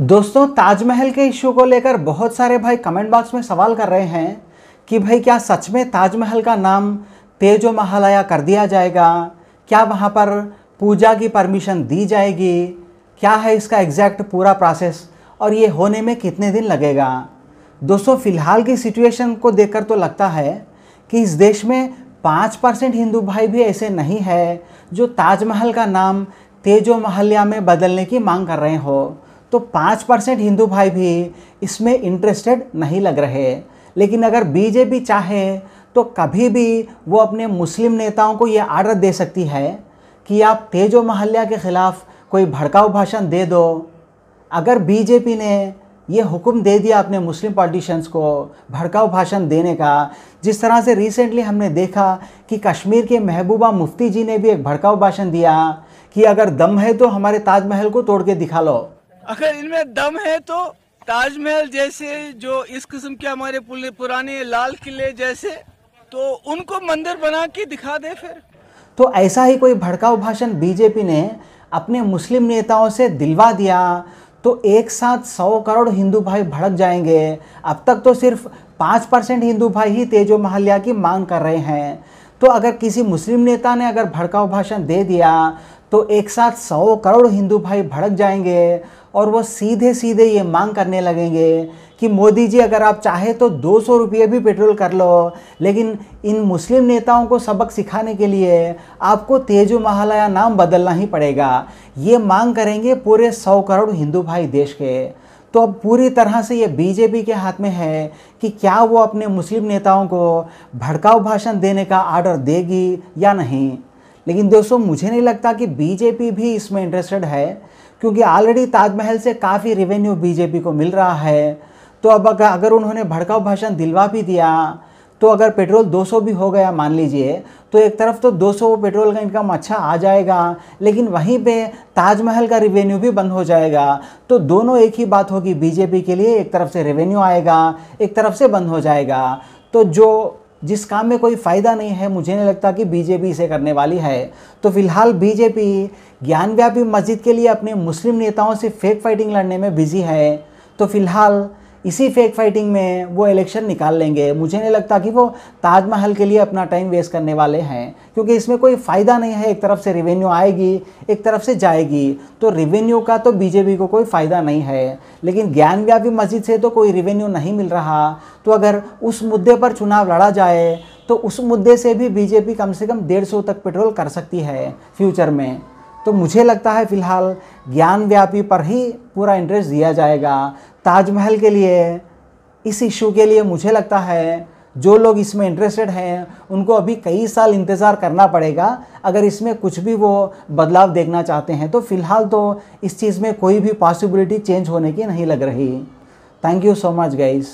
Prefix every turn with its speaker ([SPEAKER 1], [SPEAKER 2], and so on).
[SPEAKER 1] दोस्तों, ताजमहल के इशू को लेकर बहुत सारे भाई कमेंट बॉक्स में सवाल कर रहे हैं कि भाई क्या सच में ताजमहल का नाम तेजो महालया कर दिया जाएगा? क्या वहाँ पर पूजा की परमिशन दी जाएगी? क्या है इसका एग्जैक्ट पूरा प्रोसेस और ये होने में कितने दिन लगेगा? दोस्तों, फ़िलहाल की सिचुएशन को देखकर तो लगता है कि इस देश में पाँच परसेंट हिंदू भाई भी ऐसे नहीं है जो ताजमहल का नाम तेजो महल्या में बदलने की मांग कर रहे हो। तो पाँच परसेंट हिंदू भाई भी इसमें इंटरेस्टेड नहीं लग रहे। लेकिन अगर बीजेपी चाहे तो कभी भी वो अपने मुस्लिम नेताओं को ये आर्डर दे सकती है कि आप तेजो महल्या के ख़िलाफ़ कोई भड़काऊ भाषण दे दो। अगर बीजेपी ने ये हुक्म दे दिया अपने मुस्लिम पॉलिटिशियंस को भड़काऊ भाषण देने का, जिस तरह से रिसेंटली हमने देखा कि कश्मीर के महबूबा मुफ्ती जी ने भी एक भड़काऊ भाषण दिया कि अगर दम है तो हमारे ताजमहल को तोड़ के दिखा लो।
[SPEAKER 2] अगर इनमें दम है तो ताजमहल जैसे जो इस किस्म के हमारे पुराने लाल किले जैसे तो उनको मंदिर बना के दिखा दे फिर।
[SPEAKER 1] तो ऐसा ही कोई भड़काऊ भाषण बीजेपी ने अपने मुस्लिम नेताओं से दिलवा दिया तो एक साथ सौ करोड़ हिंदू भाई भड़क जाएँगे। अब तक तो सिर्फ़ पाँच परसेंट हिंदू भाई ही तेजो महल्या की मांग कर रहे हैं। तो अगर किसी मुस्लिम नेता ने अगर भड़काऊ भाषण दे दिया तो एक साथ सौ करोड़ हिंदू भाई भड़क जाएँगे और वो सीधे सीधे ये मांग करने लगेंगे कि मोदी जी, अगर आप चाहे तो दो सौ रुपये भी पेट्रोल कर लो, लेकिन इन मुस्लिम नेताओं को सबक सिखाने के लिए आपको तेजो महालया नाम बदलना ही पड़ेगा। ये मांग करेंगे पूरे सौ करोड़ हिंदू भाई देश के। तो अब पूरी तरह से ये बीजेपी के हाथ में है कि क्या वो अपने मुस्लिम नेताओं को भड़काऊ भाषण देने का आर्डर देगी या नहीं? लेकिन दोस्तों, मुझे नहीं लगता कि बीजेपी भी इसमें इंटरेस्टेड है, क्योंकि ऑलरेडी ताजमहल से काफ़ी रेवेन्यू बीजेपी को मिल रहा है। तो अब अगर उन्होंने भड़काऊ भाषण दिलवा भी दिया तो अगर पेट्रोल 200 भी हो गया, मान लीजिए तो एक तरफ़ तो 200 पेट्रोल का इनकम अच्छा आ जाएगा, लेकिन वहीं पे ताजमहल का रिवेन्यू भी बंद हो जाएगा। तो दोनों एक ही बात होगी बीजेपी के लिए एक तरफ़ से रेवेन्यू आएगा, एक तरफ़ से बंद हो जाएगा। तो जो, जिस काम में कोई फ़ायदा नहीं है, मुझे नहीं लगता कि बीजेपी इसे करने वाली है। तो फ़िलहाल बीजेपी ज्ञानव्यापी मस्जिद के लिए अपने मुस्लिम नेताओं से फेक फाइटिंग लड़ने में बिज़ी है। तो फ़िलहाल इसी फेक फाइटिंग में वो इलेक्शन निकाल लेंगे। मुझे नहीं लगता कि वो ताजमहल के लिए अपना टाइम वेस्ट करने वाले हैं, क्योंकि इसमें कोई फ़ायदा नहीं है। एक तरफ़ से रिवेन्यू आएगी, एक तरफ़ से जाएगी। तो रिवेन्यू का तो बीजेपी को कोई फ़ायदा नहीं है। लेकिन ज्ञान व्यापी मस्जिद से तो कोई रिवेन्यू नहीं मिल रहा। तो अगर उस मुद्दे पर चुनाव लड़ा जाए तो उस मुद्दे से भी बीजेपी कम से कम डेढ़ सौ तक पेट्रोल कर सकती है फ्यूचर में। तो मुझे लगता है फ़िलहाल ज्ञान व्यापी पर ही पूरा इंटरेस्ट दिया जाएगा। ताजमहल के लिए, इस इशू के लिए मुझे लगता है, जो लोग इसमें इंटरेस्टेड हैं, उनको अभी कई साल इंतज़ार करना पड़ेगा। अगर इसमें कुछ भी वो बदलाव देखना चाहते हैं तो फ़िलहाल तो इस चीज़ में कोई भी पॉसिबिलिटी चेंज होने की नहीं लग रही। Thank you so much guys